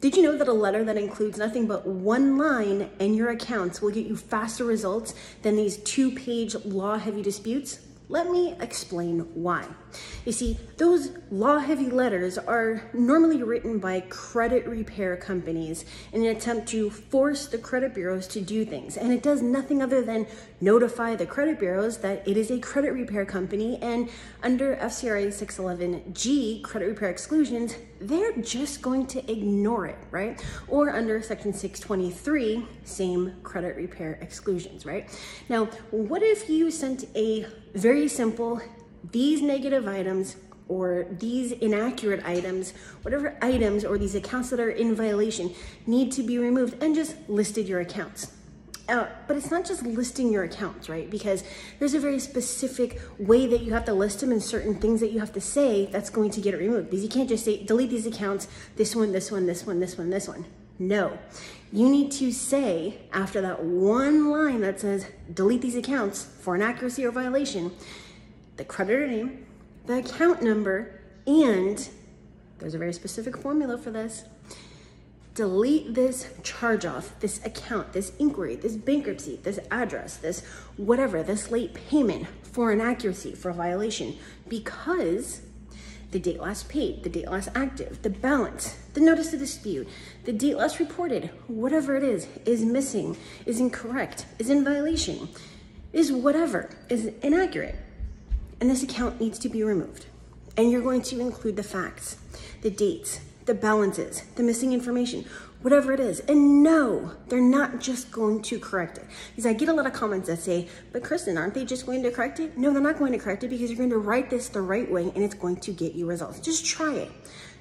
Did you know that a letter that includes nothing but one line in your accounts will get you faster results than these two page law heavy disputes? Let me explain why. You see, those law heavy letters are normally written by credit repair companies in an attempt to force the credit bureaus to do things. And it does nothing other than notify the credit bureaus that it is a credit repair company. And under FCRA 611G, credit repair exclusions, they're just going to ignore it, right? Or under Section 623, same credit repair exclusions, right? Now, what if you sent a very simple, these negative items or these inaccurate items, whatever items or these accounts that are in violation need to be removed and just listed your accounts. Uh, but it's not just listing your accounts, right? Because there's a very specific way that you have to list them and certain things that you have to say that's going to get it removed. Because you can't just say, delete these accounts, this one, this one, this one, this one, this one. No, you need to say after that one line that says delete these accounts for inaccuracy or violation, the creditor name, the account number, and there's a very specific formula for this. Delete this charge off, this account, this inquiry, this bankruptcy, this address, this whatever, this late payment for inaccuracy, for a violation, because the date last paid, the date last active, the balance, the notice of dispute, the date last reported, whatever it is, is missing, is incorrect, is in violation, is whatever, is inaccurate. And this account needs to be removed. And you're going to include the facts, the dates, the balances, the missing information, whatever it is. And no, they're not just going to correct it. Because I get a lot of comments that say, but Kristen, aren't they just going to correct it? No, they're not going to correct it because you're going to write this the right way and it's going to get you results. Just try it.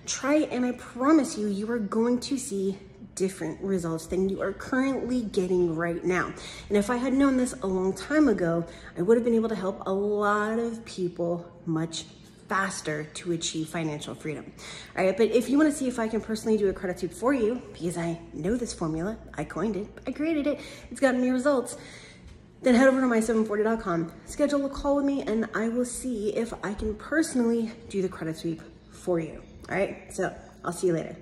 Try it and I promise you, you are going to see different results than you are currently getting right now. And if I had known this a long time ago, I would have been able to help a lot of people much faster to achieve financial freedom. All right, but if you wanna see if I can personally do a credit sweep for you, because I know this formula, I coined it, I created it, it's gotten me results, then head over to my740.com, schedule a call with me, and I will see if I can personally do the credit sweep for you. All right, so I'll see you later.